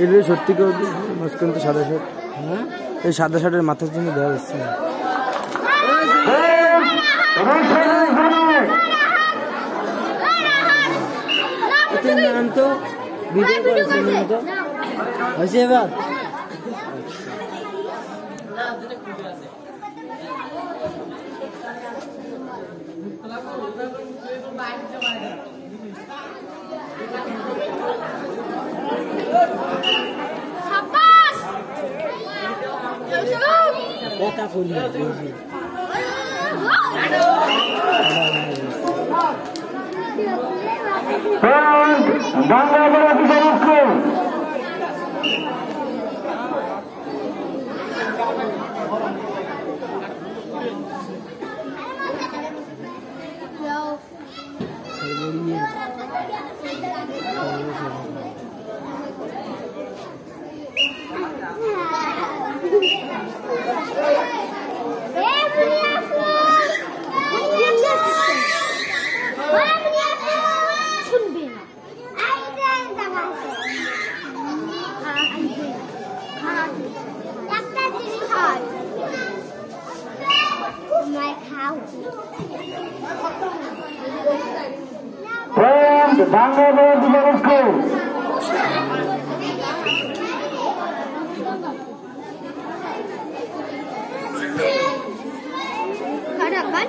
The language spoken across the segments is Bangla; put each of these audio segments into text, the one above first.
এটা সত্যি কেউ মাঝখান তো সাদা শার্ট হ্যাঁ এই সাদা শার্টের মাথার জন্য দেওয়া যাচ্ছে না। নাম তো ভিডিও করেছে তো। হয়েছে এবার? Rapaz! Eu jogo! Bota a agulha, eu juro. Vamos! どうでしょ。খারাপ kan?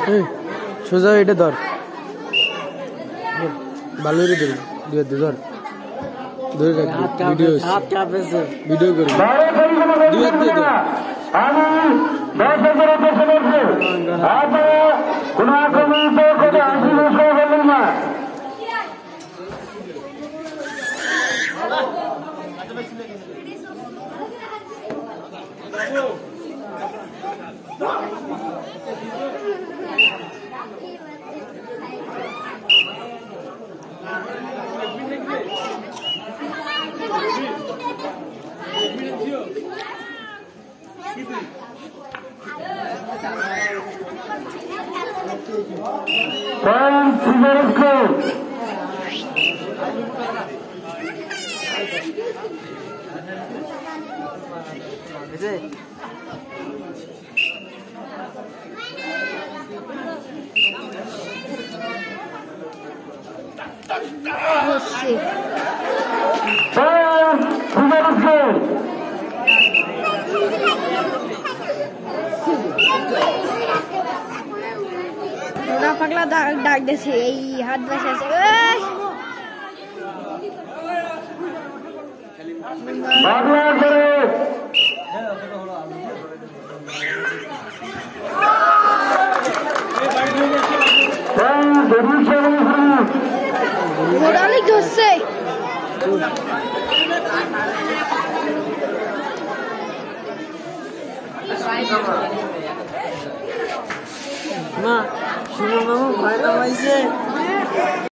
Suatu সোজা এটা ধর। ভালো রে ধর দুই হাতে ধর। ধরে রাখ। ভিডিও ভিডিও করবি। দুই হাত দিয়ে আমি দশ হাজার পেছনে আপনারা কোন আক্রমণিত করে আশি বছর বলবেন না। Pan Sidorovko. 이제 자, 부자롭게 পাগলা ডাক দিয়েছে এই হাত বসে আছে এই! বাংলা 什么？是我们不快乐微信